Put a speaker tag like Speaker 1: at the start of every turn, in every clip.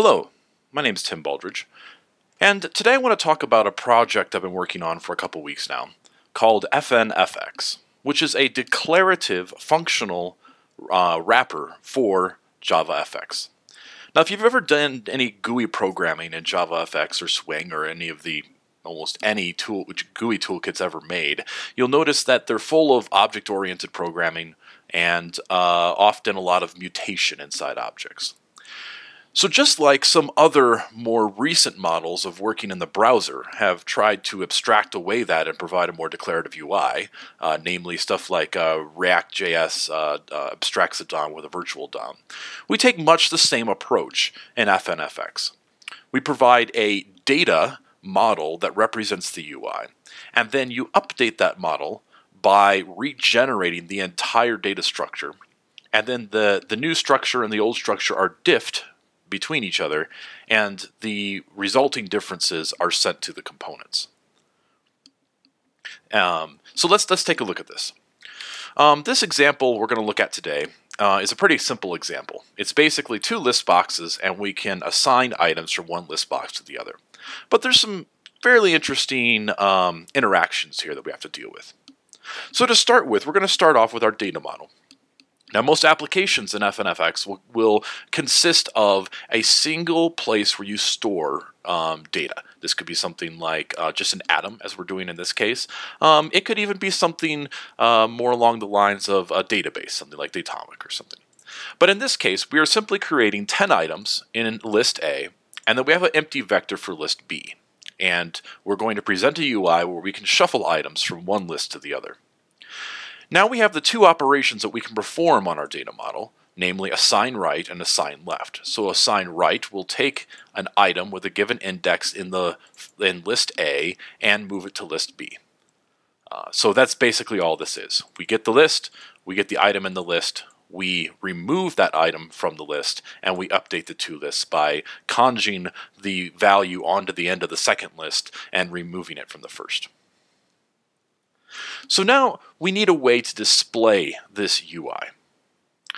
Speaker 1: Hello, my name is Tim Baldridge, and today I want to talk about a project I've been working on for a couple weeks now called FNFX, which is a declarative functional uh, wrapper for JavaFX. Now, if you've ever done any GUI programming in JavaFX or Swing or any of the almost any tool GUI toolkits ever made, you'll notice that they're full of object-oriented programming and uh, often a lot of mutation inside objects. So just like some other more recent models of working in the browser have tried to abstract away that and provide a more declarative UI, uh, namely stuff like uh, React.js uh, uh, abstracts it down with a virtual DOM, we take much the same approach in FNFX. We provide a data model that represents the UI, and then you update that model by regenerating the entire data structure. And then the, the new structure and the old structure are diffed between each other, and the resulting differences are sent to the components. Um, so let's let's take a look at this. Um, this example we're going to look at today uh, is a pretty simple example. It's basically two list boxes, and we can assign items from one list box to the other. But there's some fairly interesting um, interactions here that we have to deal with. So to start with, we're going to start off with our data model. Now, most applications in FNFX will, will consist of a single place where you store um, data. This could be something like uh, just an atom, as we're doing in this case. Um, it could even be something uh, more along the lines of a database, something like Datomic or something. But in this case, we are simply creating 10 items in list A, and then we have an empty vector for list B. And we're going to present a UI where we can shuffle items from one list to the other. Now we have the two operations that we can perform on our data model, namely assign right and assign left. So assign right will take an item with a given index in the in list A and move it to list B. Uh, so that's basically all this is. We get the list, we get the item in the list, we remove that item from the list, and we update the two lists by conjing the value onto the end of the second list and removing it from the first. So now we need a way to display this UI.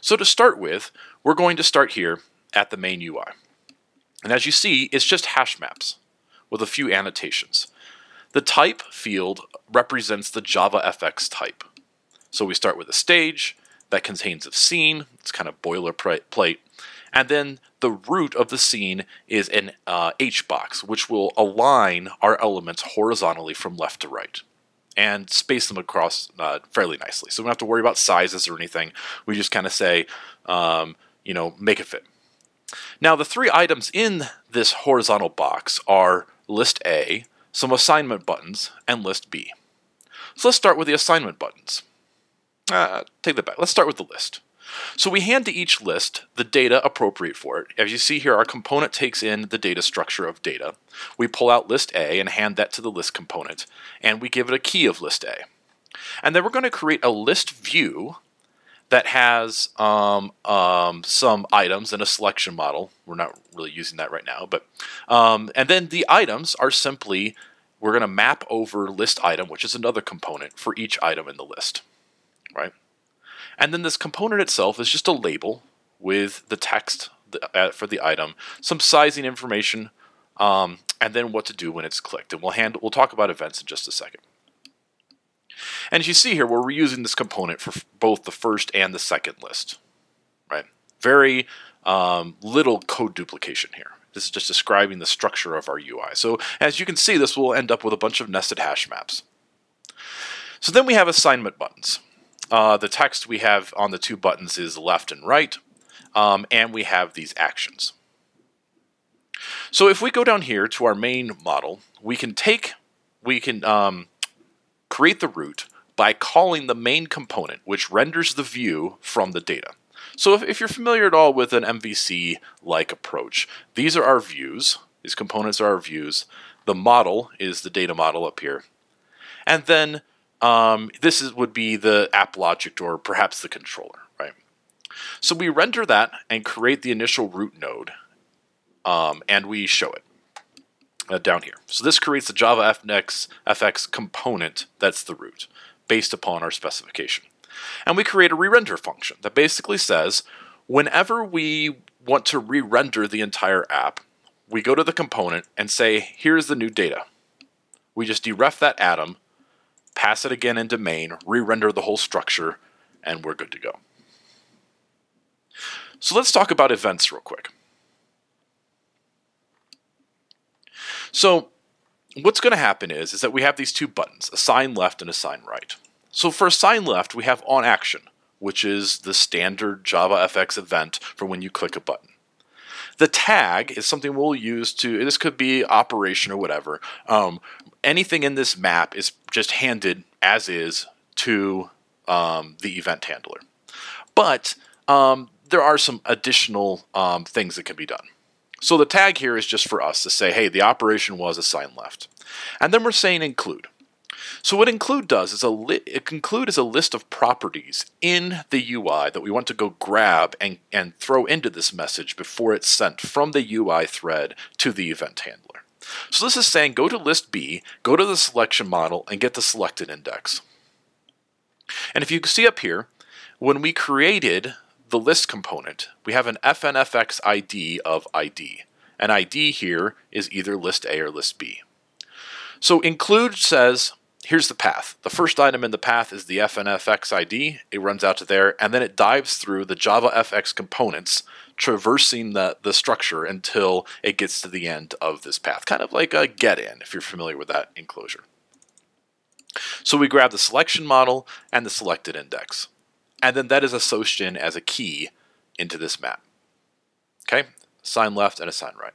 Speaker 1: So to start with, we're going to start here at the main UI. And as you see, it's just hash maps with a few annotations. The type field represents the JavaFX type. So we start with a stage that contains a scene, it's kind of boilerplate, and then the root of the scene is an uh, HBox, which will align our elements horizontally from left to right and space them across uh, fairly nicely. So we don't have to worry about sizes or anything. We just kind of say, um, you know, make it fit. Now the three items in this horizontal box are list A, some assignment buttons, and list B. So let's start with the assignment buttons. Uh, take that back. Let's start with the list. So we hand to each list the data appropriate for it. As you see here, our component takes in the data structure of data. We pull out list A and hand that to the list component, and we give it a key of list A. And then we're going to create a list view that has um, um, some items and a selection model. We're not really using that right now, but um, and then the items are simply we're going to map over list item, which is another component for each item in the list, right? And then this component itself is just a label with the text uh, for the item, some sizing information, um, and then what to do when it's clicked. And we'll handle, we'll talk about events in just a second. And as you see here, we're reusing this component for both the first and the second list, right? Very um, little code duplication here. This is just describing the structure of our UI. So as you can see, this will end up with a bunch of nested hash maps. So then we have assignment buttons. Uh, the text we have on the two buttons is left and right, um, and we have these actions. So if we go down here to our main model, we can take, we can um, create the root by calling the main component, which renders the view from the data. So if, if you're familiar at all with an MVC-like approach, these are our views. These components are our views. The model is the data model up here. And then um, this is, would be the app logic or perhaps the controller, right? So we render that and create the initial root node, um, and we show it uh, down here. So this creates the Java FX, FX component that's the root, based upon our specification. And we create a re-render function that basically says, whenever we want to re-render the entire app, we go to the component and say, here's the new data. We just deref that atom, pass it again into main, re-render the whole structure, and we're good to go. So let's talk about events real quick. So what's going to happen is, is that we have these two buttons, assign left and assign right. So for assign left, we have on action, which is the standard JavaFX event for when you click a button. The tag is something we'll use to, this could be operation or whatever. Um, anything in this map is just handed as is to um, the event handler. But um, there are some additional um, things that can be done. So the tag here is just for us to say, hey, the operation was assign left. And then we're saying include. So what include does is a include is a list of properties in the UI that we want to go grab and, and throw into this message before it's sent from the UI thread to the event handler. So this is saying go to list B, go to the selection model, and get the selected index. And if you can see up here, when we created the list component, we have an FNFX ID of ID. An ID here is either list A or list B. So include says, here's the path. The first item in the path is the FNFX ID. It runs out to there, and then it dives through the JavaFX components, traversing the, the structure until it gets to the end of this path. Kind of like a get in, if you're familiar with that in Clojure. So we grab the selection model and the selected index. And then that is associated as a key into this map. Okay, assign left and assign right.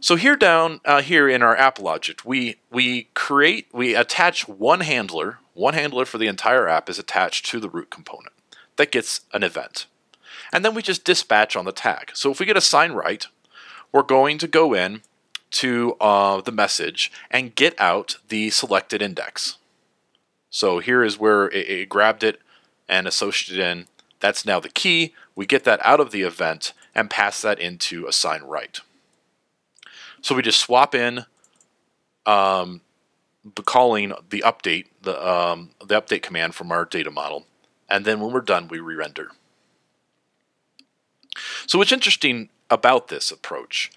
Speaker 1: So here down uh, here in our app logic, we we create we attach one handler. One handler for the entire app is attached to the root component that gets an event, and then we just dispatch on the tag. So if we get assign right, we're going to go in to uh, the message and get out the selected index. So here is where it, it grabbed it and associated in. That's now the key. We get that out of the event and pass that into assign right. So we just swap in um, calling the update, the, um, the update command from our data model. And then when we're done, we re-render. So what's interesting about this approach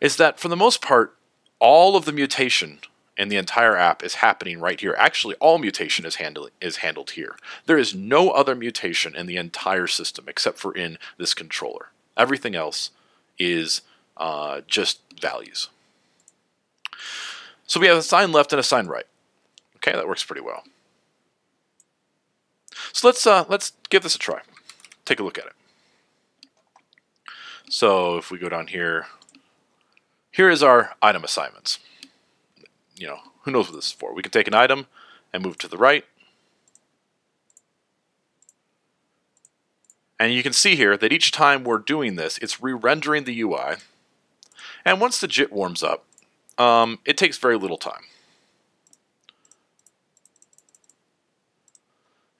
Speaker 1: is that for the most part, all of the mutation in the entire app is happening right here. Actually, all mutation is, handle, is handled here. There is no other mutation in the entire system except for in this controller. Everything else is uh, just values. So we have a sign left and a sign right. Okay, that works pretty well. So let's uh, let's give this a try. Take a look at it. So if we go down here, here is our item assignments. You know, who knows what this is for? We can take an item and move to the right. And you can see here that each time we're doing this, it's re-rendering the UI. And once the JIT warms up, um, it takes very little time.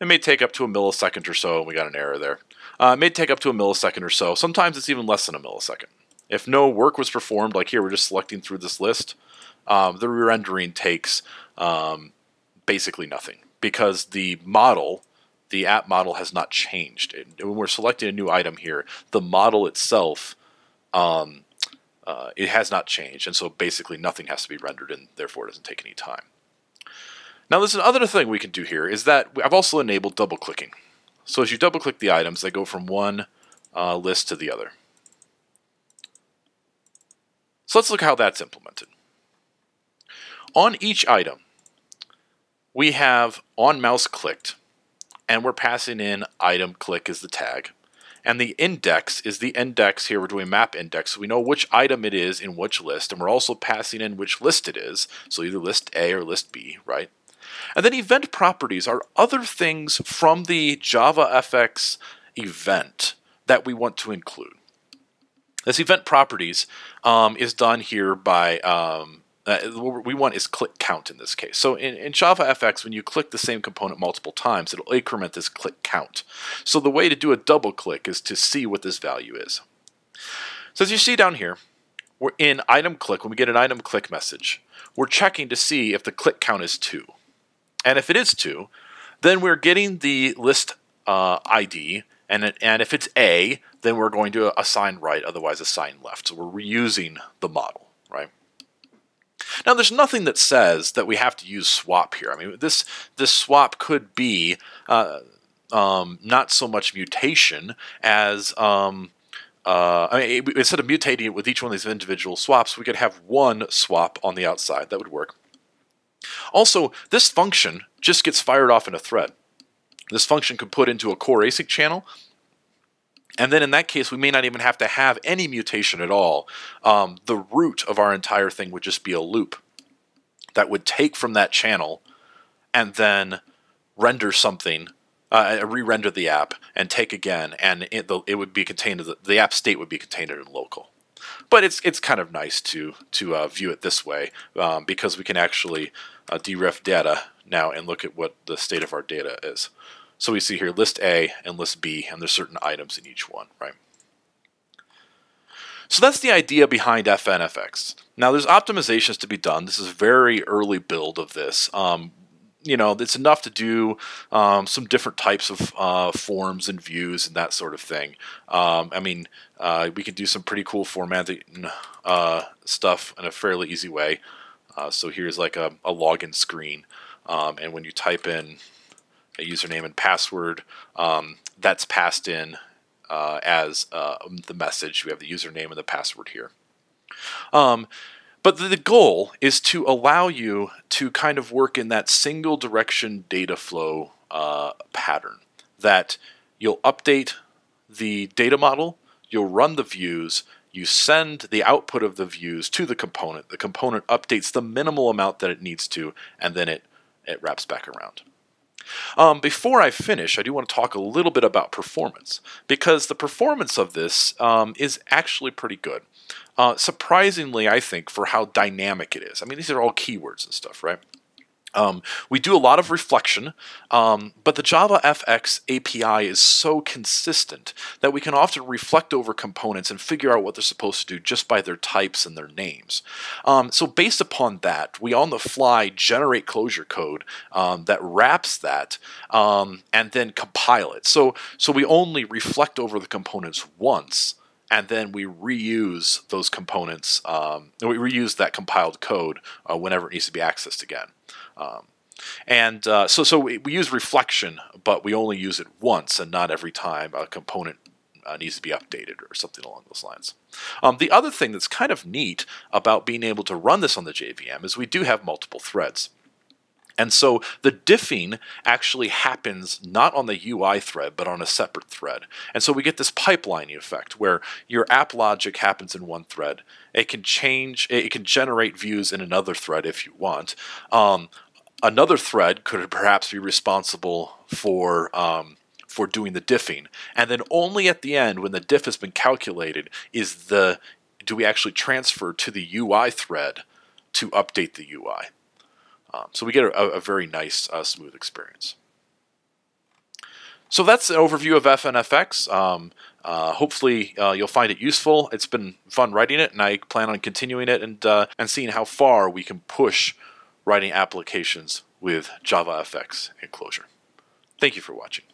Speaker 1: It may take up to a millisecond or so, and we got an error there. Uh, it may take up to a millisecond or so. Sometimes it's even less than a millisecond. If no work was performed, like here, we're just selecting through this list, um, the re-rendering takes um, basically nothing because the model, the app model has not changed. when we're selecting a new item here, the model itself um, uh, it has not changed, and so basically nothing has to be rendered, and therefore it doesn't take any time. Now, there's another thing we can do here is that I've also enabled double clicking. So as you double click the items, they go from one uh, list to the other. So let's look how that's implemented. On each item, we have on mouse clicked, and we're passing in item click as the tag. And the index is the index here. We're doing map index. So we know which item it is in which list. And we're also passing in which list it is. So either list A or list B, right? And then event properties are other things from the JavaFX event that we want to include. This event properties um, is done here by um, uh, what we want is click count in this case. So in, in JavaFX, when you click the same component multiple times, it'll increment this click count. So the way to do a double click is to see what this value is. So as you see down here, we're in item click, when we get an item click message, we're checking to see if the click count is 2. And if it is 2, then we're getting the list uh, ID, and, and if it's A, then we're going to assign right, otherwise assign left. So we're reusing the model? Now, there's nothing that says that we have to use swap here. I mean, this this swap could be uh, um, not so much mutation as um, uh, I mean, instead of mutating it with each one of these individual swaps, we could have one swap on the outside. That would work. Also, this function just gets fired off in a thread. This function could put into a core.async channel, and then in that case, we may not even have to have any mutation at all. Um, the root of our entire thing would just be a loop that would take from that channel and then render something, uh, re-render the app and take again, and it, the, it would be contained, the, the app state would be contained in local. But it's it's kind of nice to to uh, view it this way um, because we can actually uh, deref data now and look at what the state of our data is. So we see here list A and list B, and there's certain items in each one, right? So that's the idea behind FNFX. Now there's optimizations to be done. This is very early build of this. Um, you know, it's enough to do um, some different types of uh, forms and views and that sort of thing. Um, I mean, uh, we can do some pretty cool formatting uh, stuff in a fairly easy way. Uh, so here's like a, a login screen, um, and when you type in a username and password. Um, that's passed in uh, as uh, the message. We have the username and the password here. Um, but the, goal is to allow you to kind of work in that single direction data flow uh, pattern that you'll update the data model, you'll run the views, you send the output of the views to the component. The component updates the minimal amount that it needs to, and then it, it wraps back around. Um, before I finish, I do want to talk a little bit about performance because the performance of this um, is actually pretty good. Uh, surprisingly, I think, for how dynamic it is. I mean, these are all keywords and stuff, right? Um, we do a lot of reflection, um, but the Java FX API is so consistent that we can often reflect over components and figure out what they're supposed to do just by their types and their names. Um, so based upon that, we on the fly generate Clojure code um, that wraps that um, and then compile it. So, so we only reflect over the components once and then we reuse those components, um, we reuse that compiled code uh, whenever it needs to be accessed again. Um, and uh, so, so we, we, use reflection, but we only use it once and not every time a component uh, needs to be updated or something along those lines. Um, the other thing that's kind of neat about being able to run this on the JVM is we do have multiple threads. And so the diffing actually happens not on the UI thread, but on a separate thread. And so we get this pipelining effect where your app logic happens in one thread. It can change, it can generate views in another thread if you want. Um, another thread could perhaps be responsible for um, for doing the diffing. And then only at the end, when the diff has been calculated, is the do we actually transfer to the UI thread to update the UI. Um, so we get a, a very nice, uh, smooth experience. So that's an overview of FNFX. Um, uh, hopefully uh, you'll find it useful. It's been fun writing it, and I plan on continuing it and uh, and seeing how far we can push writing applications with JavaFX and Clojure. Thank you for watching.